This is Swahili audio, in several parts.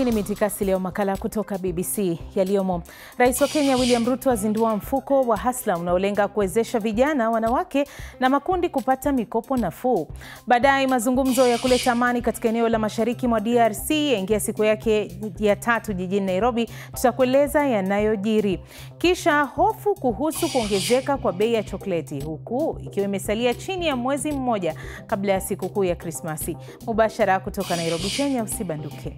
Hii ni Mitikasi Leo, makala kutoka BBC yaliyomo. Rais wa Kenya William Ruto azindua mfuko wa Hasla unaolenga kuwezesha vijana, wanawake na makundi kupata mikopo nafuu. Baadaye mazungumzo ya kuleta amani katika eneo la mashariki mwa DRC yaingia siku yake ya tatu jijini Nairobi. Tutakueleza yanayojiri. Kisha hofu kuhusu kuongezeka kwa bei ya chokleti, huku ikiwa imesalia chini ya mwezi mmoja kabla ya sikukuu ya Krismasi. Mubashara kutoka Nairobi, Kenya. Usibanduke.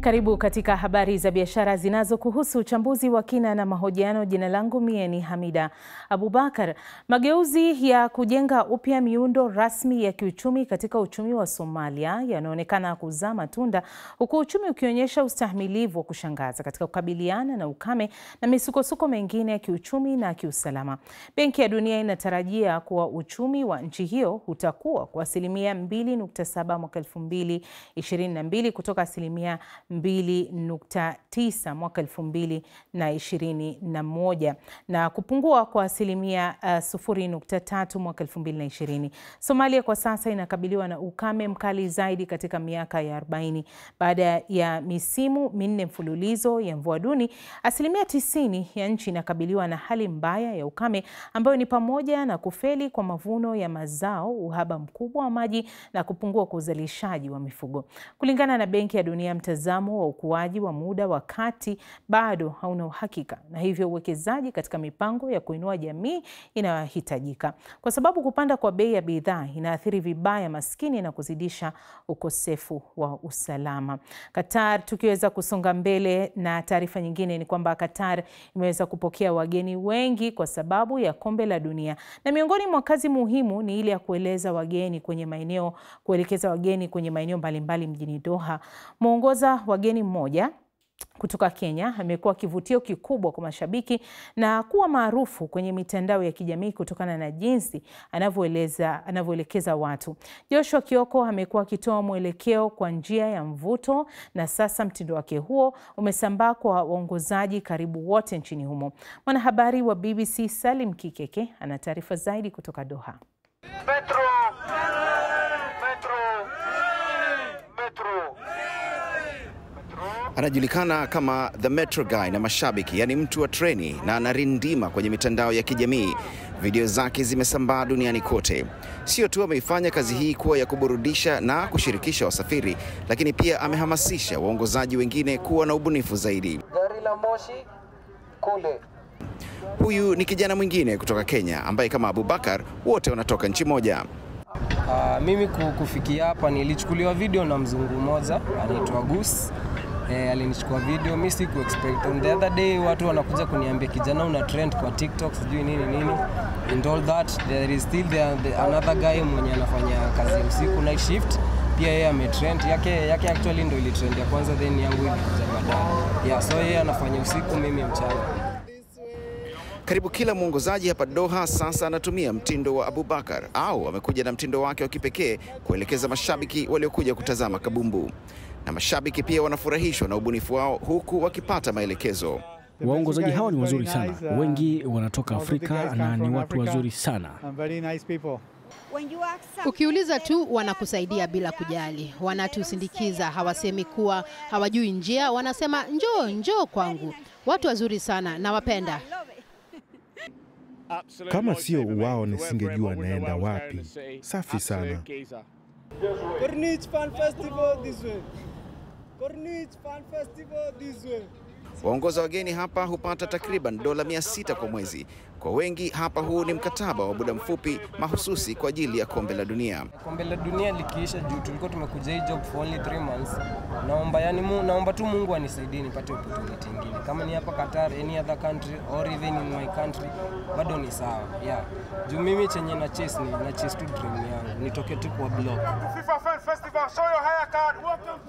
Karibu katika habari za biashara zinazokuhusu uchambuzi wa kina na mahojiano. Jina langu mie ni Hamida Abubakar. Mageuzi ya kujenga upya miundo rasmi ya kiuchumi katika uchumi wa Somalia yanaonekana kuzaa matunda, huku uchumi ukionyesha ustahimilivu wa kushangaza katika kukabiliana na ukame na misukosuko mengine ya kiuchumi na kiusalama. Benki ya Dunia inatarajia kuwa uchumi wa nchi hiyo utakuwa kwa asilimia 2.7 mwaka 2022 kutoka asilimia 2.9 mwaka 2021 na kupungua kwa asilimia uh, 0.3 mwaka 2020. Somalia kwa sasa inakabiliwa na ukame mkali zaidi katika miaka ya 40 baada ya misimu minne mfululizo ya mvua duni. Asilimia 90 ya nchi inakabiliwa na hali mbaya ya ukame ambayo ni pamoja na kufeli kwa mavuno ya mazao, uhaba mkubwa wa maji na kupungua kwa uzalishaji wa mifugo. Kulingana na Benki ya Dunia, mtazamo wa ukuaji wa muda wa kati bado hauna uhakika na hivyo uwekezaji katika mipango ya kuinua jamii inayohitajika, kwa sababu kupanda kwa bei ya bidhaa inaathiri vibaya maskini na kuzidisha ukosefu wa usalama. Qatar, tukiweza kusonga mbele na taarifa nyingine, ni kwamba Qatar imeweza kupokea wageni wengi kwa sababu ya kombe la dunia, na miongoni mwa kazi muhimu ni ile ya kueleza wageni kwenye maeneo kuelekeza wageni kwenye maeneo mbalimbali mjini Doha. Mwongoza wageni mmoja kutoka Kenya amekuwa kivutio kikubwa kwa mashabiki na kuwa maarufu kwenye mitandao ya kijamii kutokana na jinsi anavyoeleza anavyoelekeza watu. Joshua Kioko amekuwa akitoa mwelekeo kwa njia ya mvuto na sasa mtindo wake huo umesambaa kwa waongozaji karibu wote nchini humo. Mwanahabari wa BBC Salim Kikeke ana taarifa zaidi kutoka Doha. Metro. Metro. Metro. Anajulikana kama The Metro Guy na mashabiki, yaani mtu wa treni, na anarindima kwenye mitandao ya kijamii. Video zake zimesambaa duniani kote. Sio tu ameifanya kazi hii kuwa ya kuburudisha na kushirikisha wasafiri, lakini pia amehamasisha waongozaji wengine kuwa na ubunifu zaidi. Gari la moshi kule. Huyu ni kijana mwingine kutoka Kenya ambaye kama Abubakar wote wanatoka nchi moja. Uh, mimi kufikia hapa nilichukuliwa video na mzungu mmoja anaitwa Gus. Eh, alinichukua video, mi siku expect. On the other day watu wanakuja kuniambia kijana una trend kwa TikTok sijui nini nini. And all that there is still the, the, another guy mwenye anafanya kazi usiku night shift pia yeye ametrend yake yake actually ndo ile trend ya kwanza then yangu ilikuja baadaye. Yeah, so yeye anafanya usiku mimi mchana. Karibu kila mwongozaji hapa Doha sasa anatumia mtindo wa Abubakar au amekuja na mtindo wake wa kipekee kuelekeza mashabiki waliokuja kutazama kabumbu, na mashabiki pia wanafurahishwa na ubunifu wao huku wakipata maelekezo. Waongozaji hawa ni wazuri sana, wengi wanatoka Afrika na ni watu wazuri sana. Ukiuliza tu wanakusaidia bila kujali, wanatusindikiza. Hawasemi kuwa hawajui njia, wanasema njoo, njoo kwangu. Watu wazuri sana, nawapenda. Kama sio wao nisingejua naenda wapi. Safi sana. Corniche Fan Festival this way. Waongoza wageni hapa hupata takriban dola mia sita kwa mwezi. Kwa wengi hapa, huu ni mkataba wa muda mfupi mahususi kwa ajili ya kombe la dunia. Kombe la dunia likiisha, juu tulikuwa tumekuja hii job for only 3 months. Naomba yani, mu, naomba tu Mungu anisaidie nipate opportunity nyingine, kama ni hapa Qatar, any other country or even in my country, bado ni sawa yeah. Juu mimi chenye na chase ni na chase tu dream yangu, nitoke tu kwa block. Festival. Show your higher card. Welcome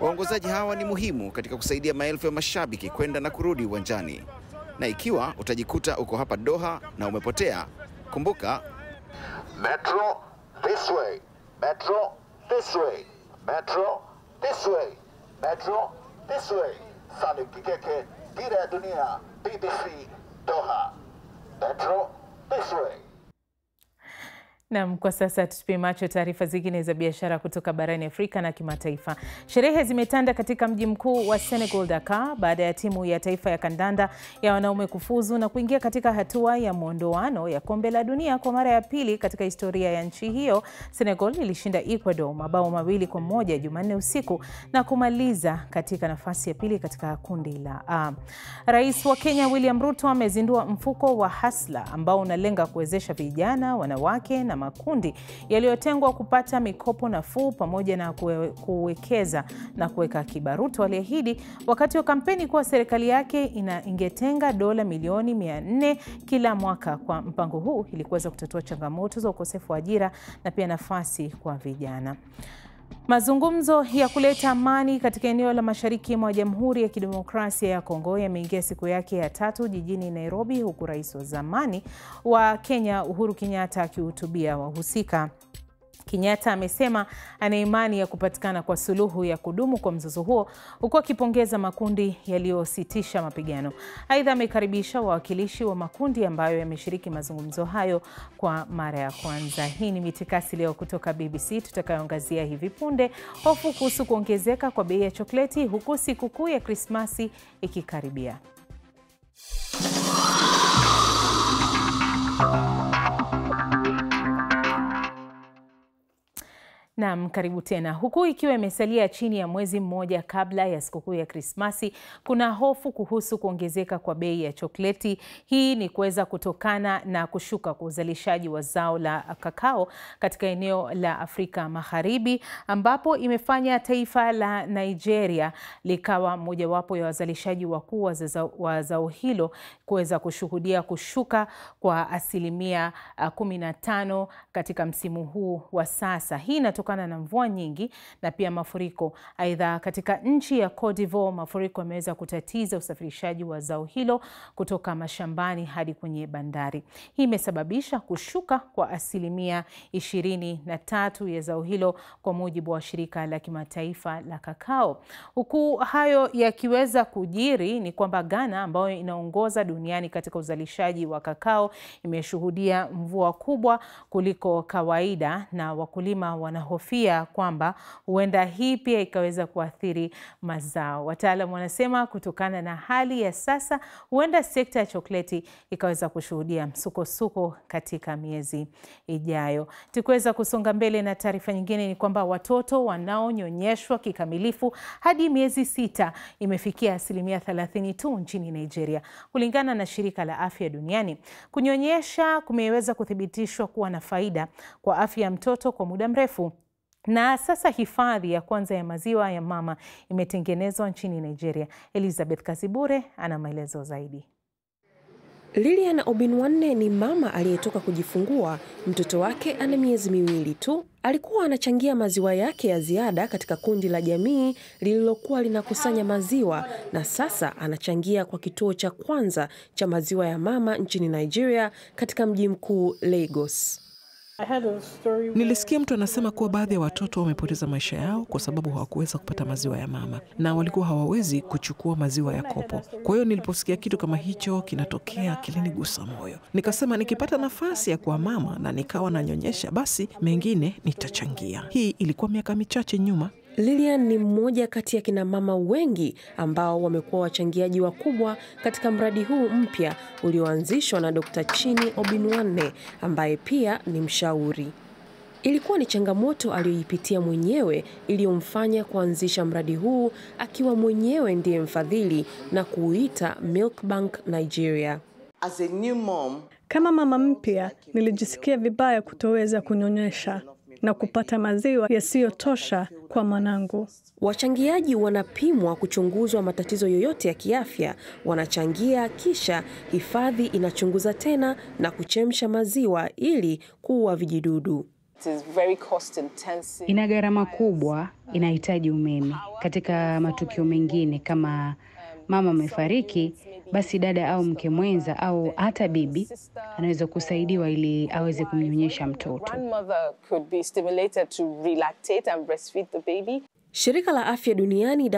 Waongozaji hawa ni muhimu katika kusaidia maelfu ya mashabiki kwenda na kurudi uwanjani, na ikiwa utajikuta uko hapa Doha na umepotea, kumbuka Metro this way. Metro this way. Metro this way. Metro, this way. Salim Kikeke, Dira ya Dunia, BBC, Doha. Metro, this way. Nam, kwa sasa tutupie macho taarifa zingine za biashara kutoka barani Afrika na kimataifa. Sherehe zimetanda katika mji mkuu wa Senegal, Dakar, baada ya timu ya taifa ya kandanda ya wanaume kufuzu na kuingia katika hatua ya mwondoano ya kombe la dunia kwa mara ya pili katika historia ya nchi hiyo. Senegal ilishinda Ecuador mabao mawili kwa moja Jumanne usiku na kumaliza katika nafasi ya pili katika kundi la A. Rais wa Kenya William Ruto amezindua mfuko wa Hasla ambao unalenga kuwezesha vijana, wanawake na makundi yaliyotengwa kupata mikopo nafuu pamoja na kuwe, kuwekeza na kuweka akiba. Ruto aliahidi wakati wa kampeni kuwa serikali yake ina ingetenga dola milioni mia nne kila mwaka kwa mpango huu ili kuweza kutatua changamoto za ukosefu wa ajira na pia nafasi kwa vijana. Mazungumzo ya kuleta amani katika eneo la mashariki mwa Jamhuri ya Kidemokrasia ya Kongo yameingia siku yake ya tatu jijini Nairobi, huku rais wa zamani wa Kenya Uhuru Kenyatta akihutubia wahusika. Kenyatta amesema ana imani ya kupatikana kwa suluhu ya kudumu kwa mzozo huo huku akipongeza makundi yaliyositisha mapigano. Aidha, amekaribisha wawakilishi wa makundi ambayo yameshiriki mazungumzo hayo kwa mara ya kwanza. Hii ni Mitikasi leo kutoka BBC tutakayoangazia hivi punde hofu kuhusu kuongezeka kwa bei ya chokleti huku sikukuu ya Krismasi ikikaribia. Naam, karibu tena. Huku ikiwa imesalia chini ya mwezi mmoja kabla ya sikukuu ya Krismasi, kuna hofu kuhusu kuongezeka kwa bei ya chokleti. Hii ni kuweza kutokana na kushuka kwa uzalishaji wa zao la kakao katika eneo la Afrika Magharibi, ambapo imefanya taifa la Nigeria likawa mojawapo ya wazalishaji wakuu wa zao hilo kuweza kushuhudia kushuka kwa asilimia kumi na tano katika msimu huu wa sasa. Hii inatokana na mvua nyingi na pia mafuriko. Aidha, katika nchi ya Cote d'Ivoire mafuriko yameweza kutatiza usafirishaji wa zao hilo kutoka mashambani hadi kwenye bandari. Hii imesababisha kushuka kwa asilimia ishirini na tatu ya zao hilo kwa mujibu wa shirika la kimataifa la kakao. Huku hayo yakiweza kujiri, ni kwamba Ghana ambayo inaongoza duniani katika uzalishaji wa kakao imeshuhudia mvua kubwa kuliko kawaida na wakulima wanahofia kwamba huenda hii pia ikaweza kuathiri mazao. Wataalam wanasema kutokana na hali ya sasa, huenda sekta ya chokleti ikaweza kushuhudia msukosuko katika miezi ijayo. Tukiweza kusonga mbele na taarifa nyingine, ni kwamba watoto wanaonyonyeshwa kikamilifu hadi miezi sita imefikia asilimia thelathini tu nchini Nigeria, kulingana na shirika la afya duniani. Kunyonyesha kumeweza kuthibitishwa kuwa na faida kwa afya ya mtoto kwa muda mrefu na sasa hifadhi ya kwanza ya maziwa ya mama imetengenezwa nchini Nigeria. Elizabeth Kazibure ana maelezo zaidi. Lilian Obinwanne ni mama aliyetoka kujifungua. Mtoto wake ana miezi miwili tu. Alikuwa anachangia maziwa yake ya ziada katika kundi la jamii lililokuwa linakusanya maziwa na sasa anachangia kwa kituo cha kwanza cha maziwa ya mama nchini Nigeria katika mji mkuu Lagos. Nilisikia mtu anasema kuwa baadhi ya watoto wamepoteza maisha yao kwa sababu hawakuweza kupata maziwa ya mama na walikuwa hawawezi kuchukua maziwa ya kopo. Kwa hiyo niliposikia kitu kama hicho kinatokea, kilinigusa moyo. Nikasema nikipata nafasi ya kuwa mama na nikawa nanyonyesha, basi mengine nitachangia. Hii ilikuwa miaka michache nyuma. Lilian ni mmoja kati ya kina mama wengi ambao wamekuwa wachangiaji wakubwa katika mradi huu mpya ulioanzishwa na Dr. Chini Obinwanne ambaye pia ni mshauri. Ilikuwa ni changamoto aliyoipitia mwenyewe iliyomfanya kuanzisha mradi huu akiwa mwenyewe ndiye mfadhili na kuuita Milk Bank Nigeria. As a new mom, kama mama mpya nilijisikia vibaya kutoweza kunyonyesha na kupata maziwa yasiyotosha kwa mwanangu. Wachangiaji wanapimwa kuchunguzwa matatizo yoyote ya kiafya, wanachangia, kisha hifadhi inachunguza tena na kuchemsha maziwa ili kuua vijidudu. Ina gharama kubwa, inahitaji umeme. Katika matukio mengine kama mama amefariki, basi dada au mke mwenza au hata bibi anaweza kusaidiwa ili aweze kumnyonyesha mtoto. Shirika la Afya Duniani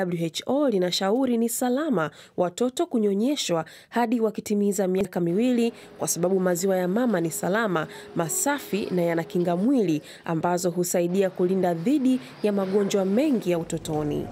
WHO linashauri ni salama watoto kunyonyeshwa hadi wakitimiza miaka miwili kwa sababu maziwa ya mama ni salama, masafi na yana kinga mwili ambazo husaidia kulinda dhidi ya magonjwa mengi ya utotoni.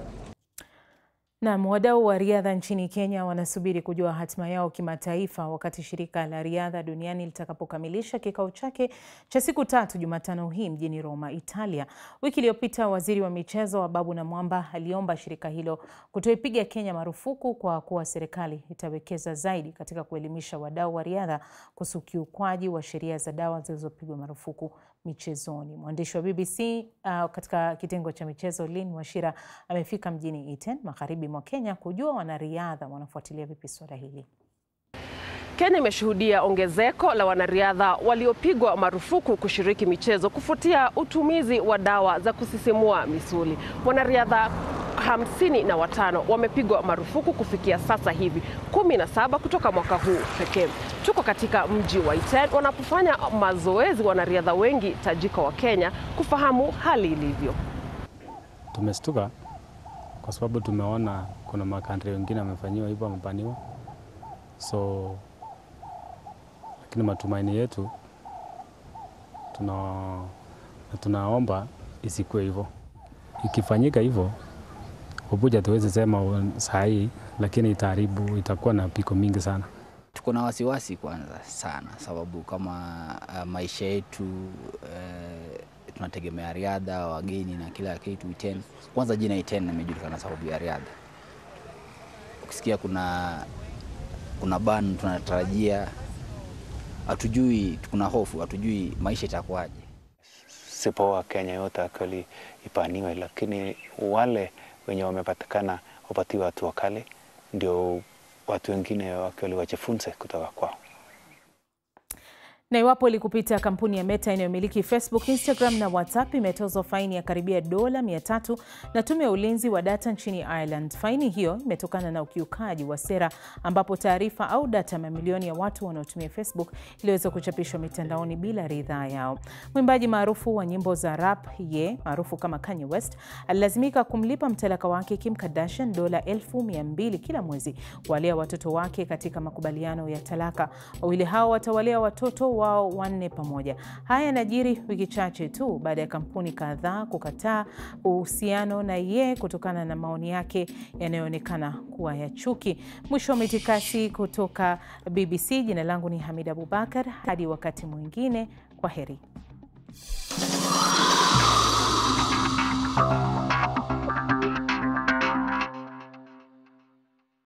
Naam, wadau wa riadha nchini Kenya wanasubiri kujua hatima yao kimataifa wakati shirika la riadha duniani litakapokamilisha kikao chake cha siku tatu Jumatano hii mjini Roma, Italia. Wiki iliyopita waziri wa michezo Ababu Namwamba aliomba shirika hilo kutoipiga Kenya marufuku kwa kuwa serikali itawekeza zaidi katika kuelimisha wadau wa riadha kuhusu ukiukwaji wa sheria za dawa zilizopigwa marufuku michezoni. Mwandishi wa BBC uh, katika kitengo cha michezo lin Washira amefika mjini Iten, magharibi mwa Kenya kujua wanariadha wanafuatilia vipi suala hili. Kenya imeshuhudia ongezeko la wanariadha waliopigwa marufuku kushiriki michezo kufuatia utumizi wa dawa za kusisimua misuli. Wanariadha hamsini na watano wamepigwa marufuku kufikia sasa hivi, kumi na saba kutoka mwaka huu pekee. Tuko katika mji wa Iten wanapofanya mazoezi wanariadha wengi tajika wa Kenya kufahamu hali ilivyo. Tumestuka kwa sababu tumeona kuna makantri wengine amefanyiwa hivyo, amepaniwa so lakini matumaini yetu tuna, tunaomba isikuwe hivyo. Ikifanyika hivyo Ubuja tuwezi sema saa hii, lakini itaharibu, itakuwa na piko mingi sana. Tuko na wasiwasi kwanza sana, sababu kama uh, maisha yetu uh, tunategemea riadha, wageni na kila kitu. Iten kwanza, jina Iten imejulikana sababu ya riadha. Ukisikia kuna kuna ban tunatarajia, hatujui, kuna hofu, hatujui maisha itakuwaje. Sipoa Kenya yote akali ipaniwe, lakini wale wenye wamepatikana wapatiwe hatua kali, ndio watu wengine wakiwali wajifunze kutoka kwao. Na iwapo ilikupita, kampuni ya Meta inayomiliki Facebook, Instagram na WhatsApp imetozwa faini ya karibia dola 300 na tume ya ulinzi wa data nchini Ireland. Faini hiyo imetokana na ukiukaji wa sera ambapo taarifa au data mamilioni ya watu wanaotumia Facebook iliweza kuchapishwa mitandaoni bila ridhaa yao. Mwimbaji maarufu wa nyimbo za rap Ye maarufu kama Kanye West alilazimika kumlipa mtalaka wake Kim Kardashian dola elfu mia mbili kila mwezi kuwalea watoto wake katika makubaliano ya talaka. Wawili hao watawalea watoto wao wanne pamoja. Haya yanajiri wiki chache tu baada ya kampuni kadhaa kukataa uhusiano na Ye kutokana na maoni yake yanayoonekana kuwa ya chuki. Mwisho wa mitikasi kutoka BBC. Jina langu ni Hamida Abubakar, hadi wakati mwingine, kwa heri.